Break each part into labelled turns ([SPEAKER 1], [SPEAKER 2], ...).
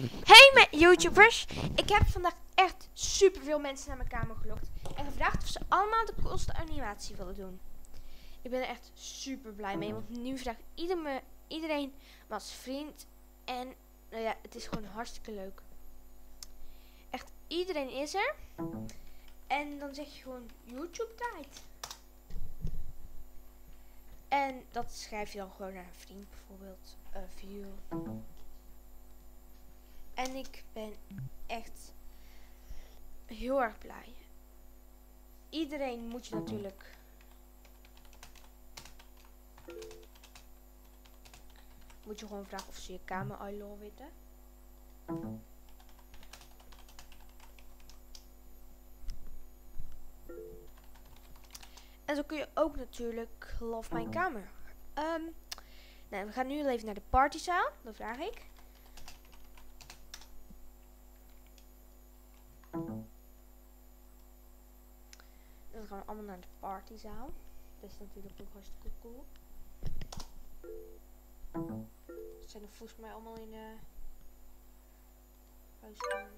[SPEAKER 1] Hey met YouTubers! Ik heb vandaag echt super veel mensen naar mijn kamer gelokt en gevraagd of ze allemaal de coolste animatie willen doen. Ik ben er echt super blij mee, want nu vraagt ieder iedereen me als vriend en nou ja, het is gewoon hartstikke leuk. Echt iedereen is er en dan zeg je gewoon YouTube tijd. En dat schrijf je dan gewoon naar een vriend bijvoorbeeld. Uh, view. En ik ben echt heel erg blij. Iedereen moet je natuurlijk. Moet je gewoon vragen of ze je kamer I weten. En zo kun je ook natuurlijk Love Mijn Kamer. Um, nou, we gaan nu even naar de partyzaal. Dan vraag ik. Dan gaan we allemaal naar de partyzaal. Dat is natuurlijk ook hartstikke cool. Ze zijn er volgens mij allemaal in de huiskamer.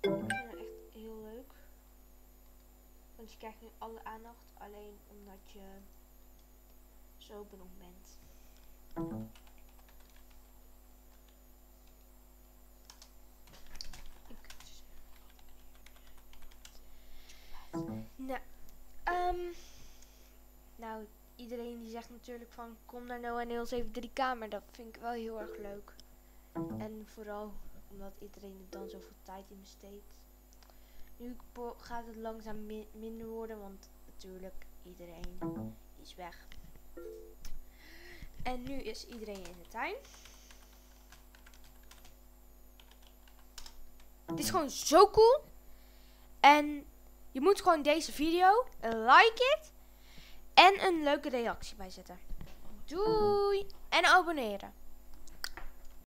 [SPEAKER 1] Ik vind het echt heel leuk. Want je krijgt nu alle aandacht alleen omdat je zo benoemd bent. Nou, nou, iedereen die zegt natuurlijk van kom naar Noah Niels even drie kamer. Dat vind ik wel heel erg leuk. En vooral omdat iedereen er dan zoveel tijd in besteedt. Nu gaat het langzaam minder worden, want natuurlijk iedereen is weg. En nu is iedereen in de tuin. Het is gewoon zo cool. En je moet gewoon deze video, like it en een leuke reactie bijzetten. Doei! En abonneren.